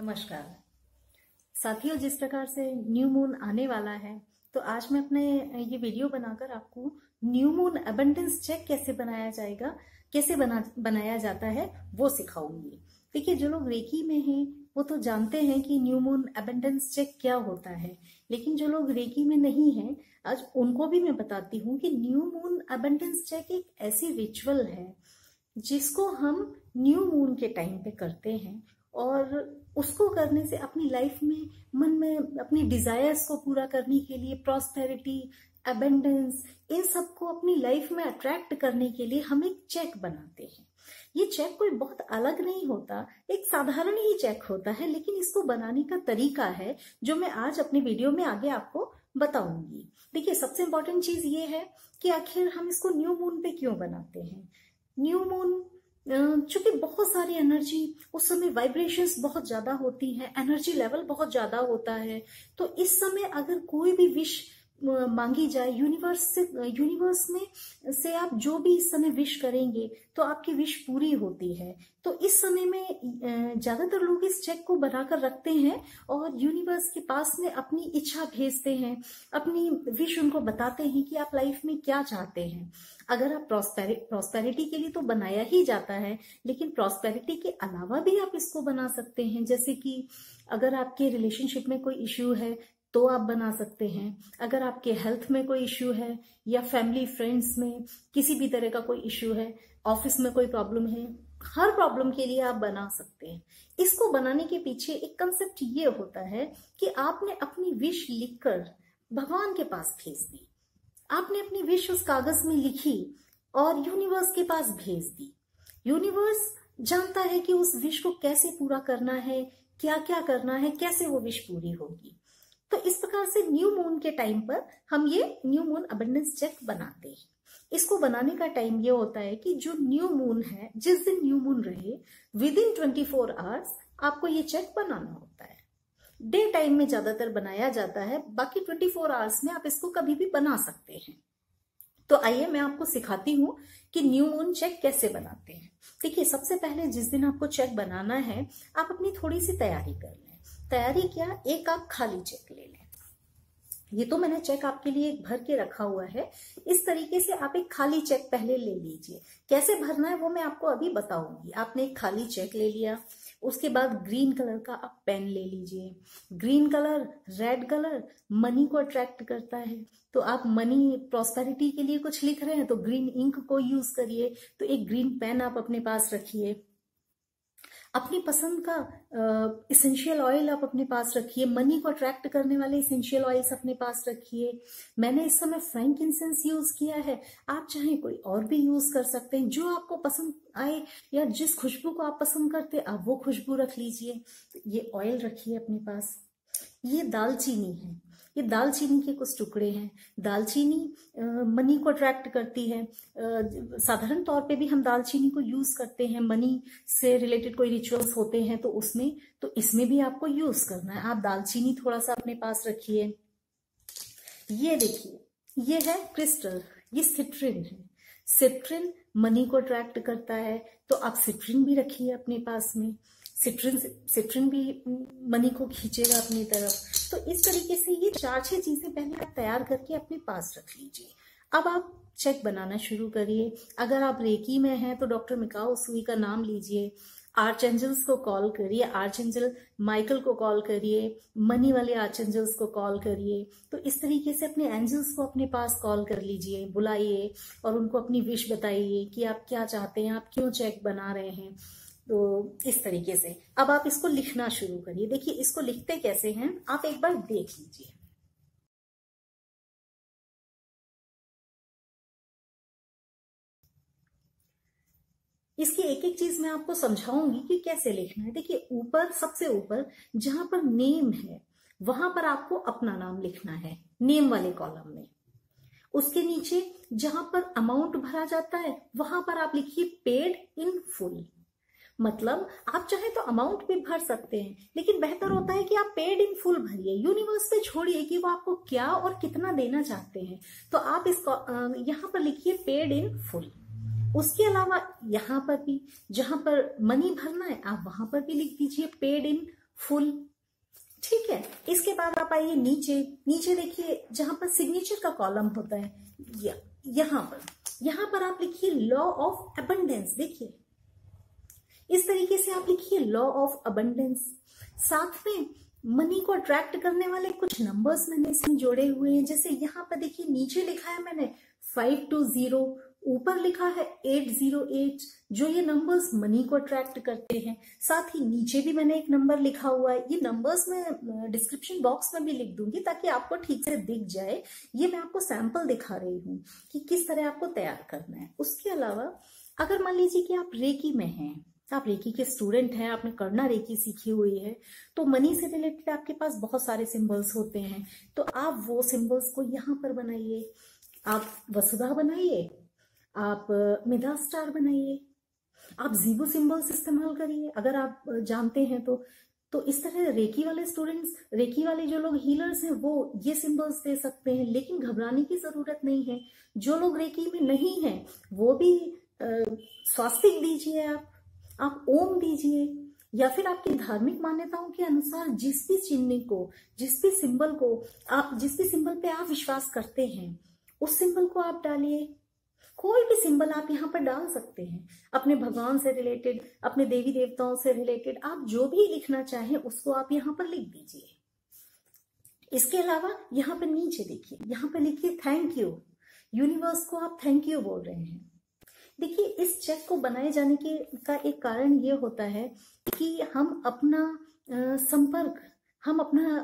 नमस्कार। साथियों, जिस प्रकार से न्यू मून आने वाला है तो आज मैं अपने, ये वीडियो बनाकर आपको न्यू मून अबंडेंस चेक कैसे बनाया जाएगा, कैसे बना, बनाया जाता है, वो सिखाऊँगी। देखिए, जो लोग रेकी में हैं, वो तो जानते हैं कि न्यू मून अबंडेंस चेक क्या होता है। लेकिन जो लोग रेकी में नहीं हैं, आज उनको भी मैं बताती हूँ कि न्यू मून अबंडेंस चेक एक ऐसी रिचुअल है, जिसको हम न्यू मून के टाइम पे करते हैं। और उसको करने से अपनी लाइफ में, मन में, अपनी डिजायर्स को पूरा करने के लिए प्रॉस्पेरिटी अबेंडेंस इन सबको अपनी लाइफ में अट्रैक्ट करने के लिए हम एक चेक बनाते हैं। ये चेक कोई बहुत अलग नहीं होता, एक साधारण ही चेक होता है, लेकिन इसको बनाने का तरीका है, जो मैं आज अपने वीडियो में आगे आपको बताऊँगी। देखिए, सबसे इंपॉर्टेंट चीज़ ये है कि आखिर हम इसको न्यू मून पे क्यों बनाते हैं? न्यू मून चूँकि बहुत सारी एनर्जी उस समय वाइब्रेशंस बहुत ज़्यादा होती है एनर्जी लेवल बहुत ज़्यादा होता है तो इस समय अगर कोई भी विश मांगी जाए यूनिवर्स से यूनिवर्स में से आप जो भी इस समय विश करेंगे तो आपकी विश पूरी होती है। तो इस समय में ज़्यादातर लोग इस चेक को बनाकर रखते हैं और यूनिवर्स के पास में अपनी इच्छा भेजते हैं, अपनी विश उनको बताते हैं कि आप लाइफ में क्या चाहते हैं। अगर आप प्रॉस्पेरिटी के लिए तो बनाया ही जाता है, लेकिन प्रॉस्पेरिटी के अलावा भी आप इसको बना सकते हैं। जैसे कि अगर आपके रिलेशनशिप में कोई इश्यू है तो आप बना सकते हैं। अगर आपके हेल्थ में कोई इश्यू है या फैमिली फ्रेंड्स में किसी भी तरह का कोई इश्यू है ऑफ़िस में कोई प्रॉब्लम है, हर प्रॉब्लम के लिए आप बना सकते हैं। इसको बनाने के पीछे एक कंसेप्ट ये होता है कि आपने अपनी विश लिखकर भगवान के पास भेज दी। आपने अपनी विश उस कागज़ में लिखी और यूनिवर्स के पास भेज दी। यूनिवर्स जानता है कि उस विश को कैसे पूरा करना है क्या क्या करना है, कैसे वो विश पूरी होगी। तो इस प्रकार से न्यू मून के टाइम पर हम ये न्यू मून अबेंडेंस चेक बनाते हैं। इसको बनाने का टाइम ये होता है कि जो न्यू मून है, जिस दिन न्यू मून रहे within twenty four hours आपको ये चेक बनाना होता है। डे टाइम में ज़्यादातर बनाया जाता है, बाकी ट्वेंटी फोर आवर्स में आप इसको कभी भी बना सकते हैं। तो आइए मैं आपको सिखाती हूँ कि न्यू मून चेक कैसे बनाते हैं। देखिए, सबसे पहले जिस दिन आपको चेक बनाना है, आप अपनी थोड़ी सी तैयारी कर लें। तैयारी क्या, एक आप खाली चेक ले लें। ये तो मैंने चेक आपके लिए एक भर के रखा हुआ है। इस तरीके से आप एक खाली चेक पहले ले लीजिए। कैसे भरना है वो मैं आपको अभी बताऊँगी। आपने एक खाली चेक ले लिया, उसके बाद ग्रीन कलर का आप पेन ले लीजिए। Green colour, red colour, money को अट्रैक्ट करता है। तो आप मनी प्रॉस्पेरिटी के लिए कुछ लिख रहे हैं तो ग्रीन इंक को यूज़ करिए। तो एक ग्रीन पेन आप अपने पास रखिए। अपनी पसंद का इसेंशियल ऑयल आप अपने पास रखिए मनी को अट्रैक्ट करने वाले इसेंशियल ऑयल्स अपने पास रखिए। मैंने इस समय फ्रैंक इंसेंस यूज़ किया है। आप चाहे कोई और भी यूज़ कर सकते हैं। जो आपको पसंद आए या जिस खुशबू को आप पसंद करते आप वो खुशबू रख लीजिए। ये ऑयल रखिए अपने पास। ये दालचीनी है। ये दालचीनी के कुछ टुकड़े हैं। दालचीनी मनी को अट्रैक्ट करती है। साधारण तौर पे भी हम दालचीनी को यूज़ करते हैं। मनी से रिलेटेड कोई रिचुअल्स होते हैं तो उसमें तो इसमें भी आपको यूज़ करना है। आप दालचीनी थोड़ा सा अपने पास रखिए। ये देखिए, ये है क्रिस्टल ये सिट्रिन है। सिट्रिन मनी को अट्रैक्ट करता है तो आप सिट्रिन भी रखिए अपने पास में। सिट्रिन सिट्रिन भी मनी को खींचेगा अपनी तरफ़। तो इस तरीके से ये चार छह चीज़ें पहले आप तैयार करके अपने पास रख लीजिए। अब आप चेक बनाना शुरू करिए। अगर आप रेकी में हैं तो डॉक्टर मिकाओ सुई का नाम लीजिए। आर्च एंजल्स को कॉल करिए। आर्च एंजल माइकल को कॉल करिए। मनी वाले आर्च एंजल्स को कॉल करिए। तो इस तरीके से अपने एंजल्स को अपने पास कॉल कर लीजिए, बुलाइए और उनको अपनी विश बताइए कि आप क्या चाहते हैं, आप क्यों चेक बना रहे हैं। तो इस तरीके से। अब आप इसको लिखना शुरू करिए। देखिए, इसको लिखते कैसे हैं? आप एक बार देख लीजिए। इसकी एक एक चीज़ मैं आपको समझाऊँगी कि कैसे लिखना है। देखिए, ऊपर, सबसे ऊपर, जहाँ पर नेम है, वहाँ पर आपको अपना नाम लिखना है नेम वाले कॉलम में। उसके नीचे, जहाँ पर अमाउंट भरा जाता है, वहाँ पर आप लिखिए पेड इन फुल मतलब आप चाहे तो अमाउंट भी भर सकते हैं, लेकिन बेहतर होता है कि आप पेड इन फुल भरिए। यूनिवर्स पे छोड़िए कि वो आपको क्या और कितना देना चाहते हैं। तो आप इसको यहाँ पर लिखिए पेड इन फुल उसके अलावा यहाँ पर भी, जहाँ पर मनी भरना है, आप वहाँ पर भी लिख दीजिए पेड इन फुल ठीक है? इसके बाद आप आइए नीचे। नीचे देखिए, जहाँ पर सिग्नेचर का कॉलम होता है यहाँ पर। यहाँ पर आप लिखिए लॉ ऑफ़ अबंडेंस देखिए इस तरीके से आप लिखिए, लॉ ऑफ़ अबंडेंस. साथ में मनी को अट्रैक्ट करने वाले कुछ नंबर्स मैंने इसमें जोड़े हुए हैं। जैसे यहाँ पर देखिए, नीचे लिखा है मैंने फाइव टू ज़ीरो ऊपर लिखा है एट ज़ीरो एट जो ये नंबर्स मनी को अट्रैक्ट करते हैं। साथ ही नीचे भी मैंने एक नंबर लिखा हुआ है। ये नंबर्स मैं डिस्क्रिप्शन बॉक्स में भी लिख दूँगी ताकि आपको ठीक से दिख जाए। ये मैं आपको सैंपल दिखा रही हूँ कि किस तरह आपको तैयार करना है। उसके अलावा, अगर मान लीजिए कि आप रेकी में हैं आप रेकी के स्टूडेंट हैं, आपने करना रेकी सीखी हुई है तो मनी से रिलेटेड आपके पास बहुत सारे सिंबल्स होते हैं। तो आप वो सिंबल्स को यहाँ पर बनाइए। आप वसुधा बनाइए, आप, मिधा स्टार बनाइए, आप जीबो सिंबल्स इस्तेमाल करिए। अगर आप जानते हैं तो तो इस तरह रेकी वाले स्टूडेंट्स रेकी वाले जो लोग हीलर्स हैं, वो ये सिंबल्स दे सकते हैं, लेकिन घबराने की ज़रूरत नहीं है। जो लोग रेकी में नहीं है, वो भी स्वास्तिक दीजिए आप। आप ओम दीजिए, या फिर आपकी धार्मिक मान्यताओं के अनुसार जिस भी चिन्ह को, जिस भी सिंबल को आप, जिस भी सिंबल पे आप विश्वास करते हैं, उस सिंबल को आप डालिए। कोई भी सिंबल आप यहाँ पर डाल सकते हैं। अपने भगवान से रिलेटेड अपने देवी देवताओं से रिलेटेड आप जो भी लिखना चाहें, उसको आप यहाँ पर लिख दीजिए। इसके अलावा यहाँ पर नीचे देखिए, यहाँ पर लिखिए थैंक यू यूनिवर्स को आप थैंक यू बोल रहे हैं। देखिए, इस चेक को बनाए जाने के, का एक कारण ये होता है कि हम अपना संपर्क, हम अपना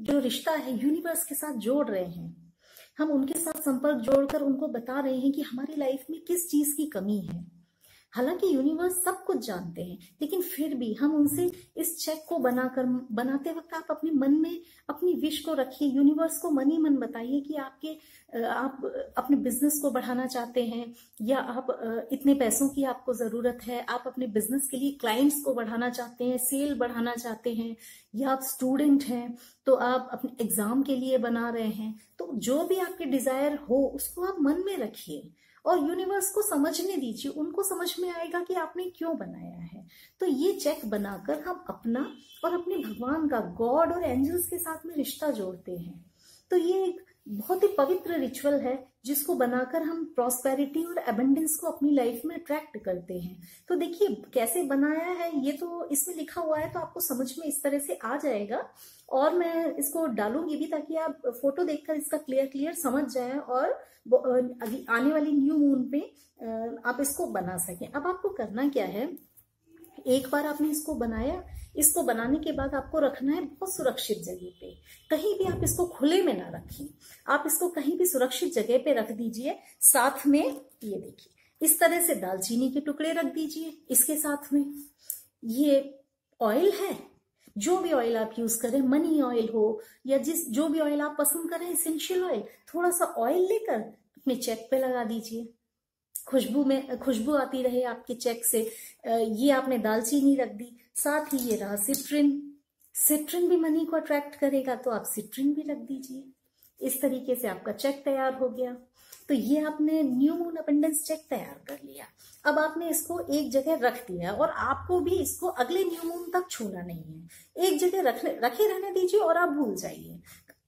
जो रिश्ता है यूनिवर्स के साथ जोड़ रहे हैं। हम उनके साथ संपर्क जोड़कर उनको बता रहे हैं कि हमारी लाइफ में किस चीज़ की कमी है। हालाँकि यूनिवर्स सब कुछ जानते हैं, लेकिन फिर भी हम उनसे इस चेक को बनाकर, बनाते वक्त आप अपने मन में अपनी विश को रखिए यूनिवर्स को मन ही मन बताइए कि आपके आप अपने बिज़नेस को बढ़ाना चाहते हैं, या आप इतने पैसों की आपको ज़रूरत है, आप अपने बिज़नेस के लिए क्लाइंट्स को बढ़ाना चाहते हैं सेल बढ़ाना चाहते हैं, या आप स्टूडेंट हैं तो आप अपने एग्ज़ाम के लिए बना रहे हैं तो जो भी आपके डिज़ायर हो, उसको आप मन में रखिए। और यूनिवर्स को समझने दीजिए, उनको समझ में आएगा कि आपने क्यों बनाया है। तो ये चेक बनाकर हम अपना और अपने भगवान का गॉड और एंजल्स के साथ में रिश्ता जोड़ते हैं। तो ये एक बहुत ही पवित्र रिचुअल है, जिसको बनाकर हम प्रॉस्पेरिटी और एबेंडेंस को अपनी लाइफ में अट्रैक्ट करते हैं। तो देखिए, कैसे बनाया है, ये तो इसमें लिखा हुआ है तो आपको समझ में इस तरह से आ जाएगा। और मैं इसको डालूँगी भी ताकि आप फ़ोटो देखकर इसका क्लियर क्लियर समझ जाए और आने वाली न्यू मून पे आप इसको बना सकें। अब आपको करना क्या है एक बार आपने इसको बनाया, इसको बनाने के बाद आपको रखना है बहुत सुरक्षित जगह पे। कहीं भी आप इसको खुले में ना रखिए आप इसको कहीं भी सुरक्षित जगह पे रख दीजिए, साथ में ये देखिए, इस तरह से दालचीनी के टुकड़े रख दीजिए इसके साथ में। ये ऑयल है, जो भी ऑयल आप यूज़ करें मनी ऑयल हो, या जिस, जो भी ऑयल आप पसंद करें इसेंशियल ऑयल थोड़ा सा ऑयल लेकर अपने चेक पे लगा दीजिए। खुशबू में, खुशबू आती रहे आपके चेक से। ये आपने दालचीनी रख दी, साथ ही ये रहा सिट्रिन सिट्रिन भी मनी को अट्रैक्ट करेगा तो आप सिट्रिन भी रख दीजिए। इस तरीके से आपका चेक तैयार हो गया। तो ये आपने न्यू मून अपेंडेंस चेक तैयार कर लिया। अब आपने इसको एक जगह रख दिया और आपको भी इसको अगले न्यू मून तक छूना नहीं है। एक जगह रख, रखे रहने दीजिए और आप भूल जाइए।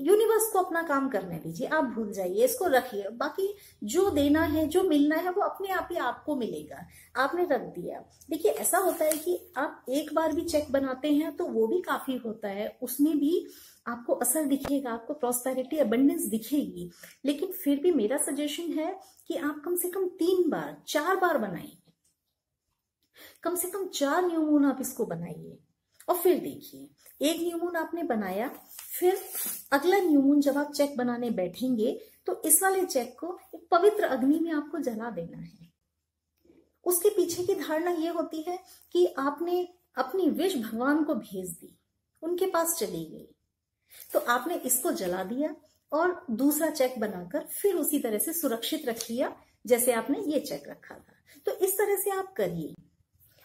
यूनिवर्स को अपना काम करने दीजिए, आप भूल जाइए, इसको रखिए। बाकी जो देना है, जो मिलना है, वो अपने आप ही आपको मिलेगा। आपने रख दिया। देखिए, ऐसा होता है कि आप एक बार भी चेक बनाते हैं तो वो भी काफ़ी होता है। उसमें भी आपको असर दिखेगा, आपको प्रॉस्पेरिटी अबंडेंस दिखेगी। लेकिन फिर भी मेरा सजेशन है कि आप कम से कम तीन बार, चार बार बनाइए। कम से कम चार न्यू मून आप इसको बनाइए। और फिर देखिए, एक न्यू मून आपने बनाया, फिर अगला न्यू मून जब आप चेक बनाने बैठेंगे तो इस वाले चेक को एक पवित्र अग्नि में आपको जला देना है। उसके पीछे की धारणा यह होती है कि आपने अपनी विश भगवान को भेज दी, उनके पास चली गई। तो आपने इसको जला दिया और दूसरा चेक बनाकर फिर उसी तरह से सुरक्षित रख लिया, जैसे आपने ये चेक रखा था। तो इस तरह से आप करिए।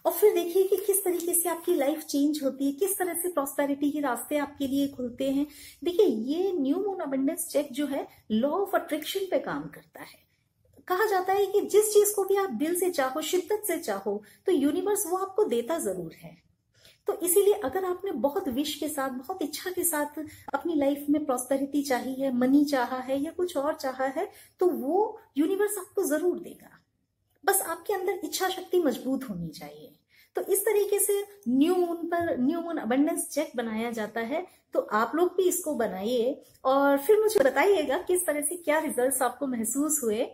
और फिर देखिए कि किस तरीके से आपकी लाइफ चेंज होती है, किस तरह से प्रॉस्पेरिटी के रास्ते आपके लिए खुलते हैं। देखिए, ये न्यू मून अबेंडेंस चेक जो है लॉ ऑफ़ अट्रैक्शन पे काम करता है। कहा जाता है कि जिस चीज़ को भी आप दिल से चाहो, शिद्दत से चाहो तो यूनिवर्स वो आपको देता ज़रूर है। तो इसीलिए अगर आपने बहुत विश के साथ, बहुत इच्छा के साथ अपनी लाइफ में प्रॉस्पेरिटी चाहिए है मनी चाहा है या कुछ और चाहा है तो वो यूनिवर्स आपको ज़रूर देगा। बस आपके अंदर इच्छा शक्ति मज़बूत होनी चाहिए। तो इस तरीके से न्यू मून पर न्यू मून अबंडेंस चेक बनाया जाता है। तो आप लोग भी इसको बनाइए और फिर मुझे बताइएगा किस तरह से क्या रिजल्ट्स आपको महसूस हुए।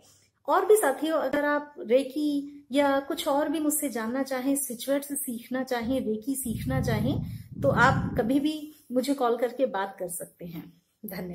और भी साथियों, अगर आप रेकी या कुछ और भी मुझसे जानना चाहें सिचुएट से सीखना चाहें रेकी सीखना चाहें तो आप कभी भी मुझे कॉल करके बात कर सकते हैं। धन्यवाद।